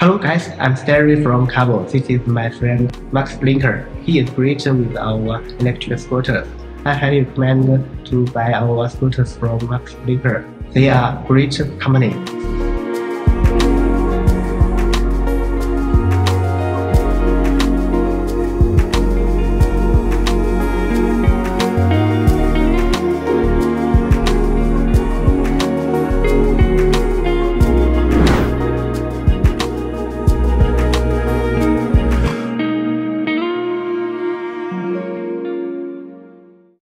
Hello guys, I'm Starry from Kaabo. This is my friend Max Blinker. He is great with our electric scooters. I highly recommend to buy our scooters from Max Blinker. They are great company.